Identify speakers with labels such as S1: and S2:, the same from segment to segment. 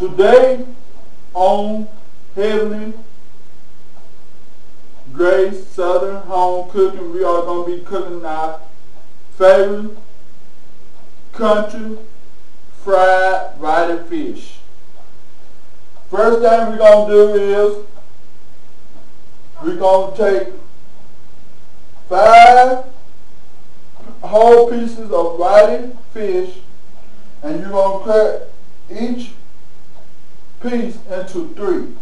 S1: Today on Heavenly Grace Southern Home Cooking, we are going to be cooking our favorite country fried whiting fish. First thing we're going to do is we're going to take five whole pieces of whiting fish and you're going to cut each piece into three.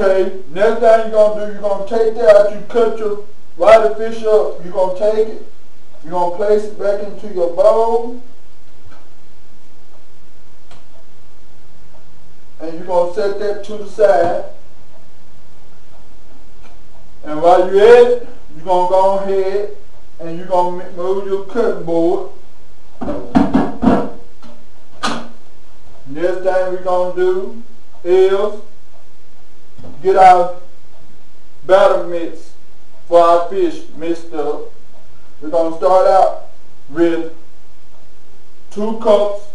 S1: Okay, next thing you're going to do, you're going to take that you cut your white fish up, you're going to take it, you're going to place it back into your bowl. And you're going to set that to the side. And while you're at it, you're going to go ahead and you're going to move your cutting board. Next thing we're going to do is get our batter mix for our fish up. We're going to start out with two cups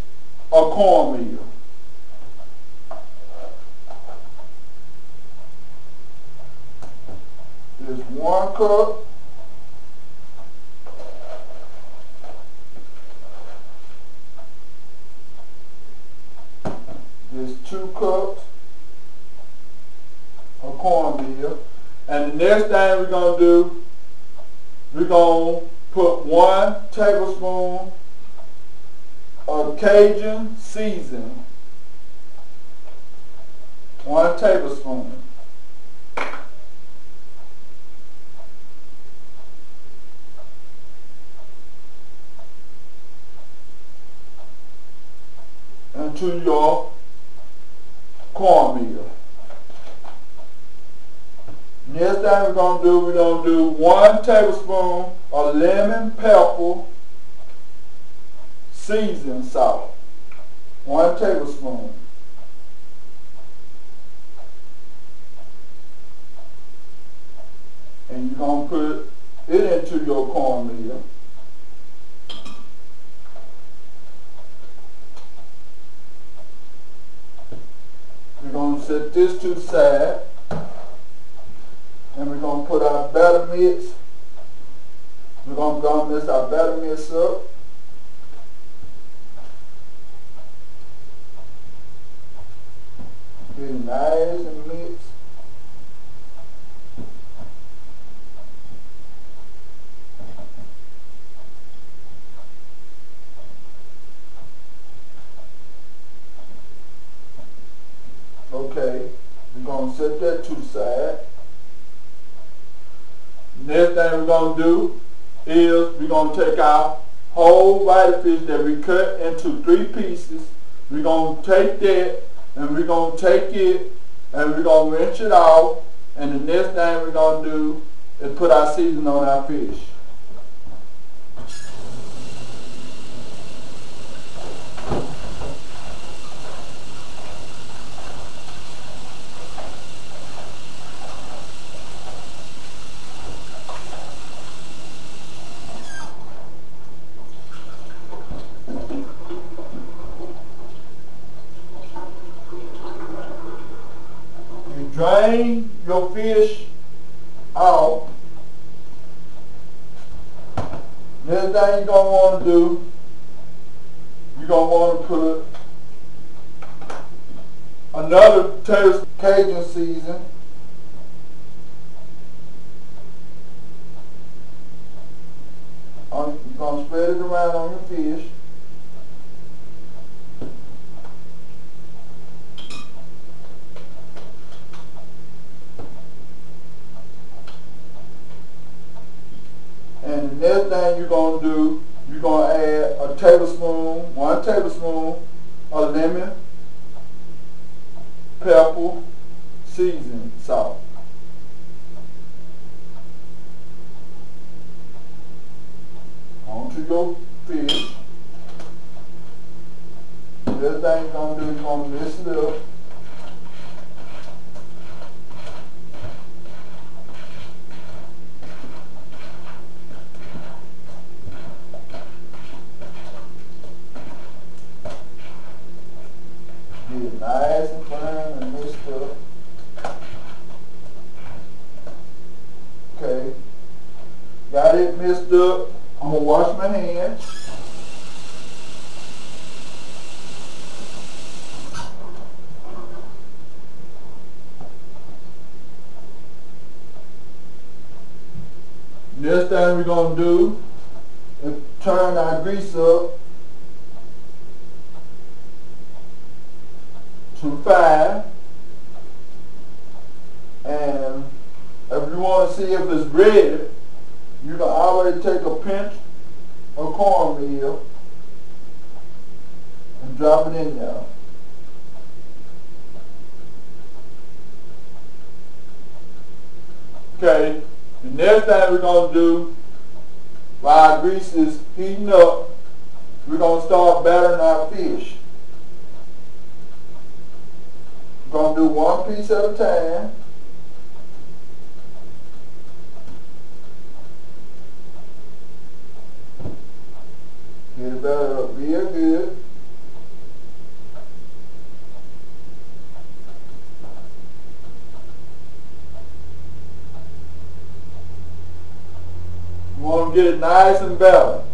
S1: of cornmeal. There's one cup. There's two cups of cornmeal. And the next thing we're going to do, we're going to put one tablespoon of Cajun seasoning. One tablespoon. Into your cornmeal. Next thing we're going to do, we're going to do one tablespoon of lemon pepper seasoned salt. One tablespoon. And you're going to put it into your cornmeal. We're going to set this to the side. And we're going to put our batter mix. We're going to go and mix our batter mix up. Nice and mixed. Okay, we're going to set that to the side. Next thing we're going to do is we're going to take our whole white fish that we cut into three pieces. We're going to take that and we're going to take it and we're going to rinse it off. And the next thing we're going to do is put our seasoning on our fish. You drain your fish out. Next thing you're going to want to do, you're going to want to put another taste Cajun season. On, you're going to spread it around on your fish. Next thing you're going to do, you're going to add a tablespoon, one tablespoon of lemon pepper seasoning salt. Onto your fish. This thing you're going to do is going to mix it up. Nice and firm and mixed up. Okay. Got it mixed up. I'm going to wash my hands. Next thing we're going to do is turn our grease up to 5. And if you want to see if it's ready, you can already take a pinch of cornmeal and drop it in there. Okay, the next thing we're going to do while our grease is heating up, we're going to start battering our fish. We're Gonna do one piece at a time. Get it better up real good. Get it nice and balanced.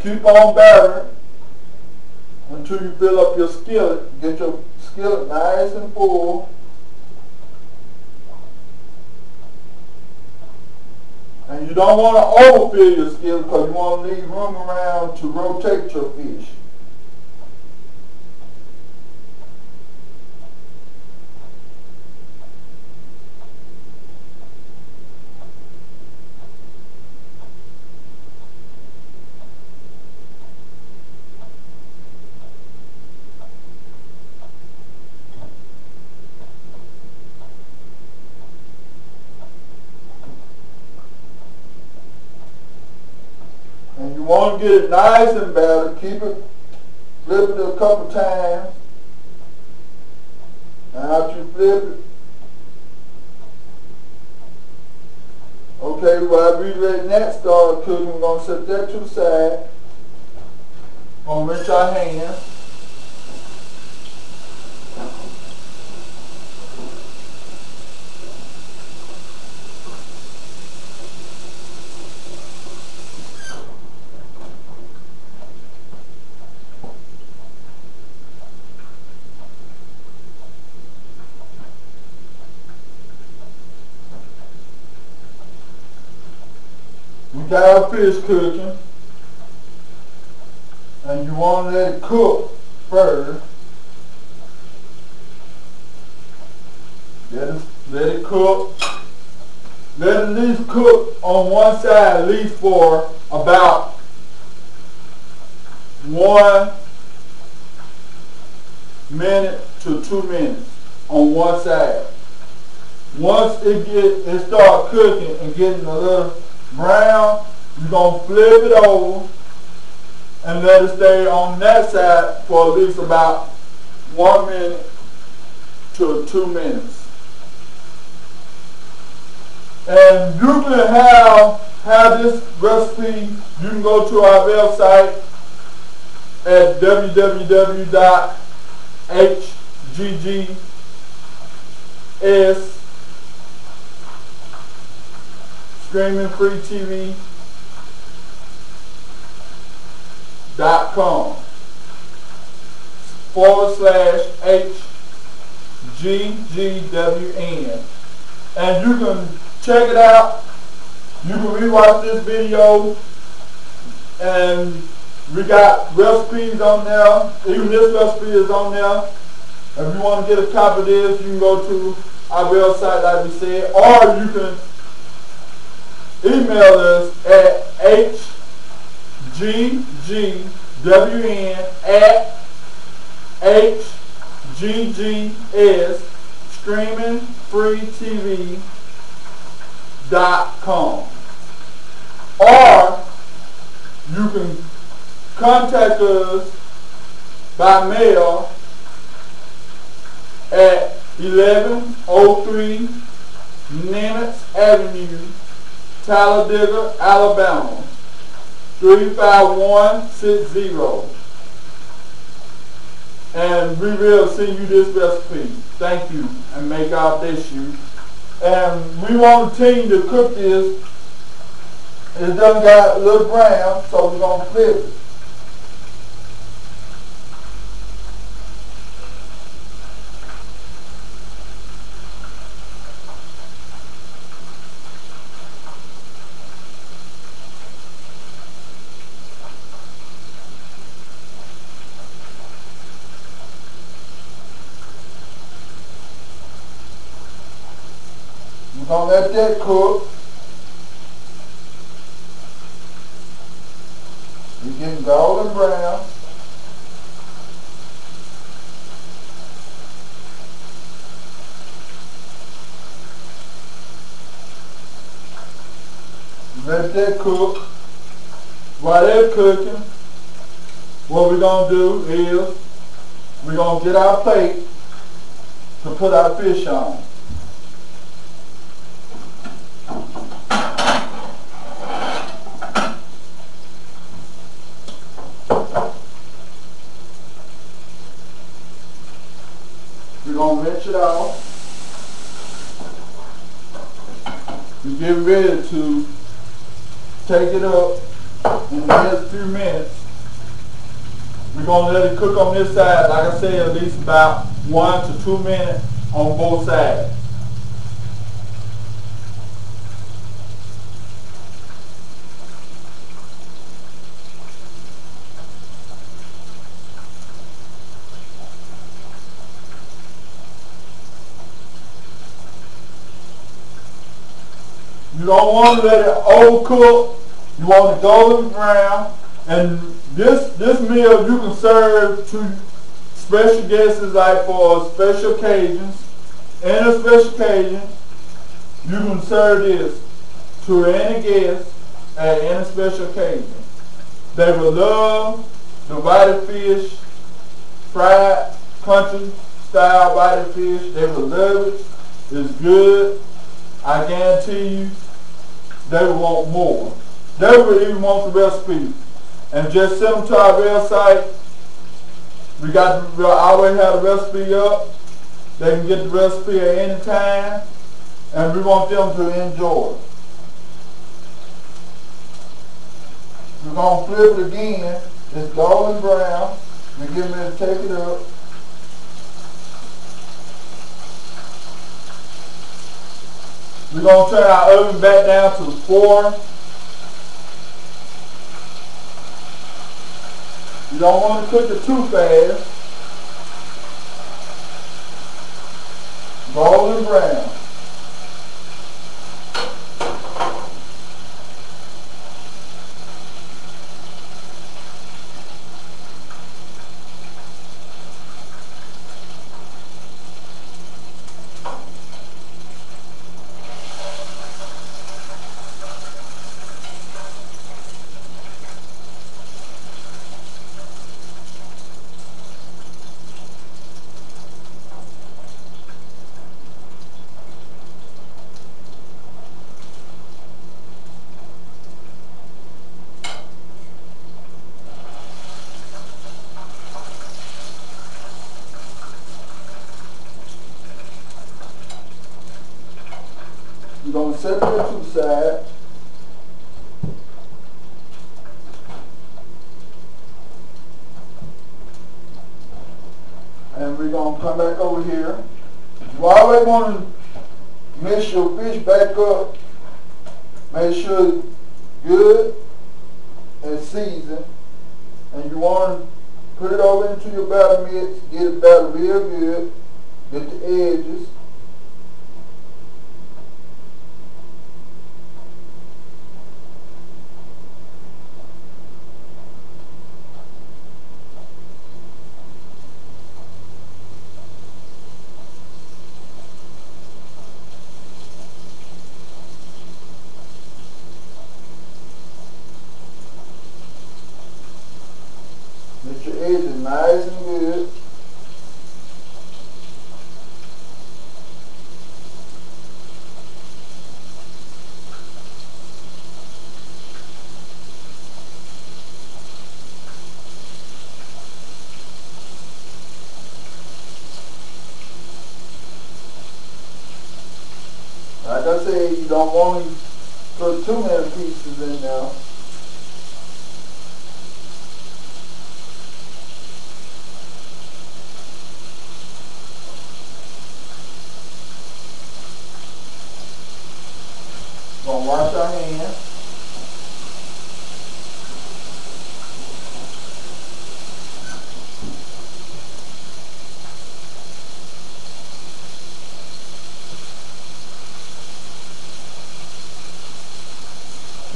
S1: Keep on battering until you fill up your skillet. Get your skillet nice and full. And you don't want to overfill your skillet because you want to leave room around to rotate your fish. want to get it nice and battered, keep it, flip it a couple times. And after you flip it, okay, while we letting that start cooking, we're going to set that to the side. Going to rinse our hands. Got fish cooking and you want to let it cook first. Let it, let it cook. Let it at least cook on one side at least for about one minute to two minutes on one side. Once it get it start cooking and getting a little brown, you're going to flip it over and let it stay on that side for at least about one minute to two minutes. And you can have, have this recipe, you can go to our website at www.hggs Screaming Free TV dot com forward slash HGGWN. And you can check it out. You can rewatch this video and we got recipes on there. Even this recipe is on there. If you want to get a copy of this, you can go to our website like we said, or you can email us at hggwn at hggs screamingfreetv.com or you can contact us by mail at 1103 Nimitz Avenue, Talladega, Alabama, 35160. And we will send you this recipe. Thank you, and may God bless you. And we want the team to cook this. It done got a little brown, so we're going to flip it. We're going to let that cook. We're getting golden brown. Let that cook. While they're cooking, what we're going to do is we're going to get our plate to put our fish on. We're going to rinse it off. We're getting ready to take it up in the next few minutes. We're going to let it cook on this side, like I said, at least about one to two minutes on both sides. You don't want to let it overcook. You want it golden brown. And this this meal you can serve to special guests like for special occasions. And a special occasion, you can serve this to any guest at any special occasion. They will love the white fish, fried country style white fish. They will love it. It's good. I guarantee you they will want more. Will even want the recipe. And just send them to our website. We got we always have the recipe up. They can get the recipe at any time. And we want them to enjoy. We're going to flip it again. It's golden brown. We're getting ready to take it up. We're going to turn our oven back down to four. Don't want to cook it too fast. Golden brown. on circulation side, and we're going to come back over here. While we're going to mix your fish back up, make sure it's good and seasoned. And you want to put it over into your batter mix, get it batter real good, get the edges. Said, you don't want to put too many pieces in there. Gonna wash our hands.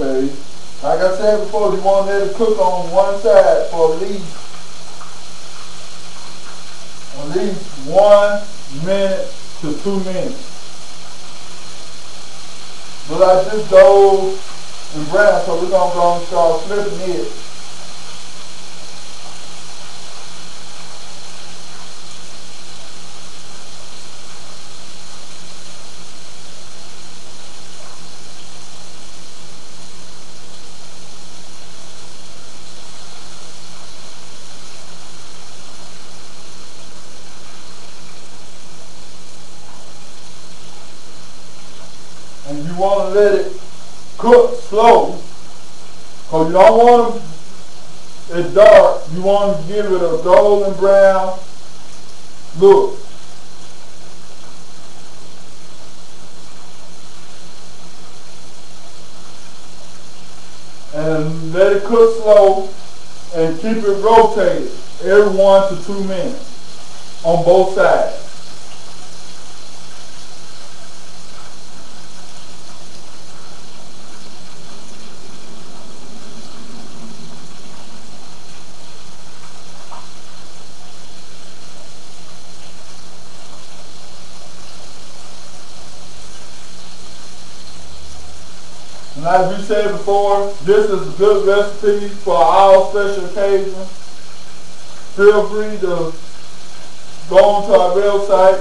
S1: Like I said before, you want to let it cook on one side for at least at least one minute to two minutes. But I just go and brown, so we're gonna go and start flipping it. and you want to let it cook slow because you don't want it dark. You want to give it a golden brown? Look. And let it cook slow and keep it rotated every one to two minutes on both sides And as we said before, this is a good recipe for our special occasion. Feel free to go onto our website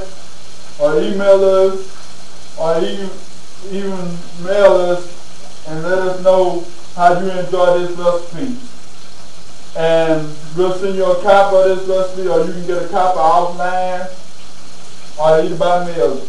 S1: or email us or even, even mail us and let us know how you enjoy this recipe. And we'll send you a copy of this recipe or you can get a copy offline or either by mail.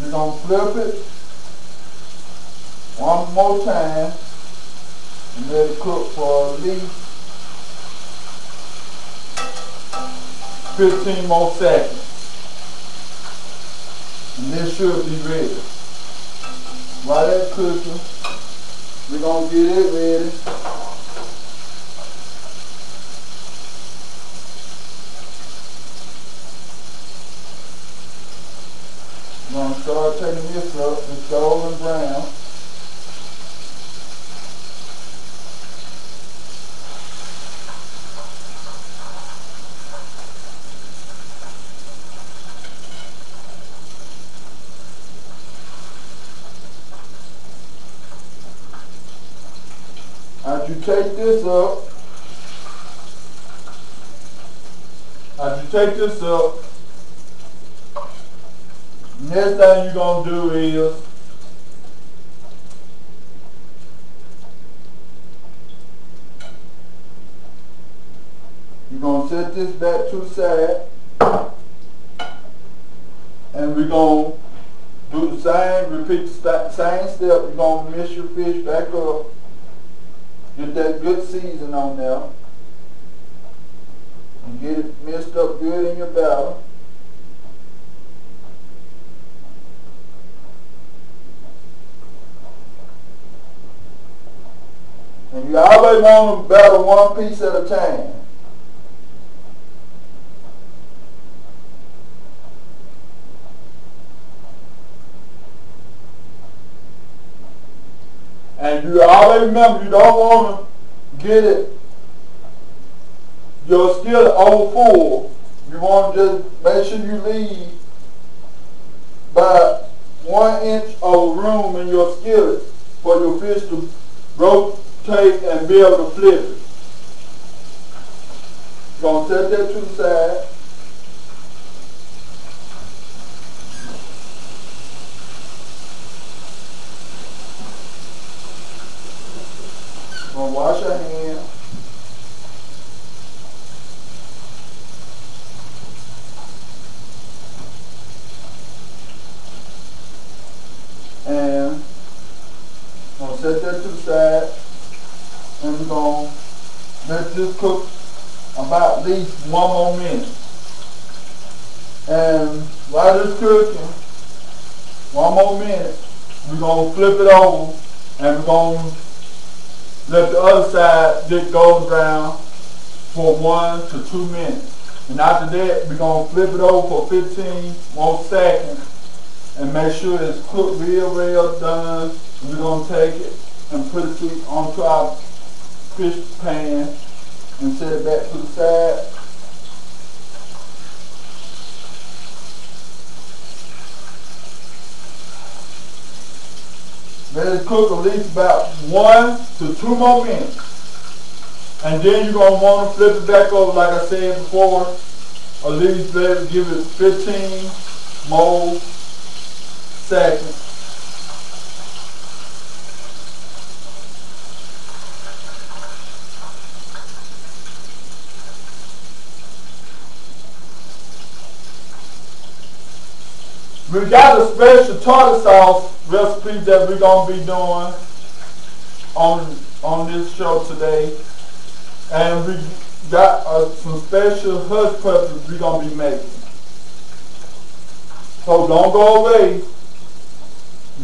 S1: You're going to flip it one more time and let it cook for at least 15 more seconds. And this should be ready. While that's cooking, we're going to get it ready. I'm going to start taking this up. It's golden brown. take this up, as you take this up, next thing you're going to do is you're going to set this back to the side and we're going to do the same, repeat the same step. You're going to mix your fish back up Get that good season on there. And get it mixed up good in your batter. And you always want to batter one piece at a time. And you always remember you don't want to get it your skillet over full. You want to just make sure you leave by one inch of room in your skillet for your fish to rotate and be able to flip it. You're going to set that to the side. Gonna wash your hands. And gonna set that to the side. And we're gonna let this cook about at least one more minute. And while it's cooking, one more minute, we're gonna flip it over and we're gonna let the other side get golden brown for one to two minutes. And after that, we're going to flip it over for 15 more seconds and make sure it's cooked real, real done. We're going to take it and put it onto our fish pan and set it back to the side. Let it cook at least about one to two more minutes. And then you're going to want to flip it back over like I said before. At least let it give it 15 more seconds. We got a special tartar sauce recipe that we're gonna be doing on on this show today, and we got uh, some special hush puppies we're gonna be making. So don't go away.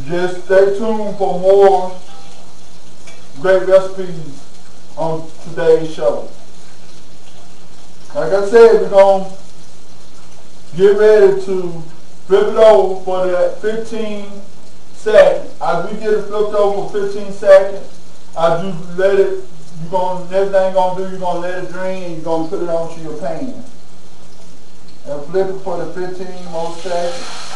S1: Just stay tuned for more great recipes on today's show. Like I said, we're gonna get ready to flip it over for that 15 seconds. As we get it flipped over for 15 seconds, I do let it, you're going to, next thing you're gonna do, you're gonna let it drain and you're gonna put it onto your pan. And flip it for the 15 more seconds.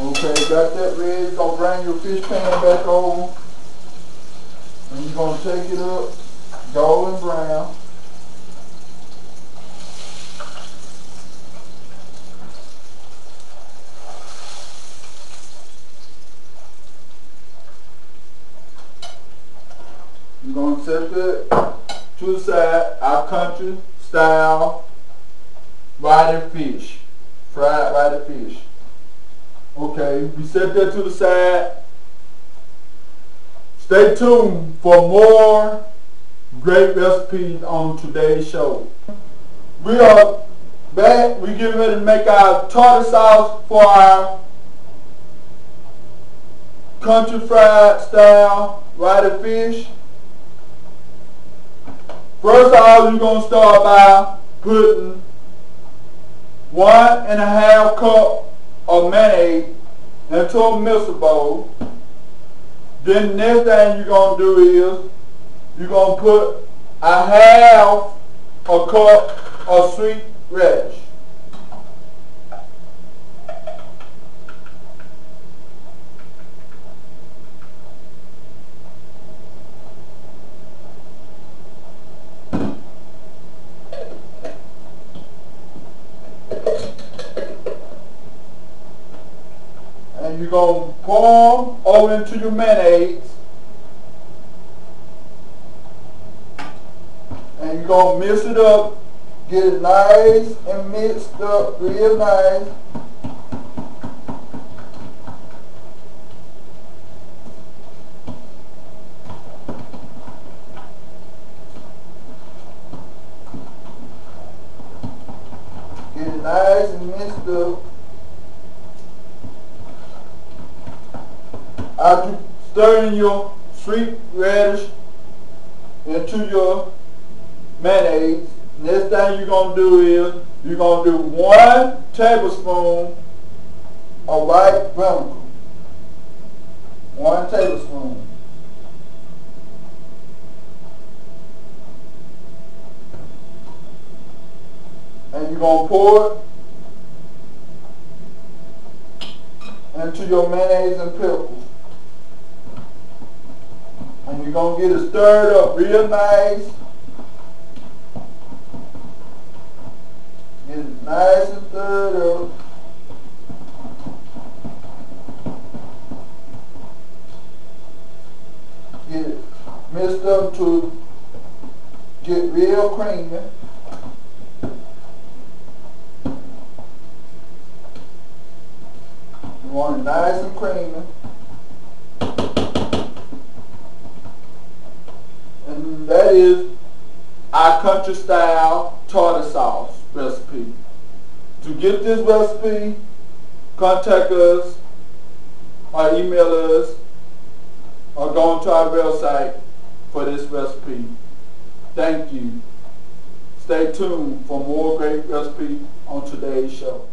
S1: Okay, got that ready. You're gonna bring your fish pan back over. And you're gonna take it up golden brown. We're going to set it to the side, our country style whiting fish, fried whiting fish. Okay, we set that to the side. Stay tuned for more great recipes on today's show. We are back. We're getting ready to make our tartar sauce for our country fried style whiting fish. First of all, you're going to start by putting one and a half cup of mayonnaise into a mixer bowl. Then the next thing you're going to do is you're going to put a half a cup of sweet relish. To pour over into your mayonnaise. And and you're going to mix it up, get it nice and mixed up real nice. Get it nice and mixed up. After stirring your sweet radish into your mayonnaise, next thing you're going to do is you're going to do one tablespoon of white vinegar. One tablespoon. And you're going to pour it into your mayonnaise and pickles. And you're going to get it stirred up real nice. Get it nice and stirred up. Get it mixed up to get real creamy. You want it nice and creamy. And that is our country style tartar sauce recipe. To get this recipe, contact us or email us or go onto our website for this recipe. Thank you. Stay tuned for more great recipes on today's show.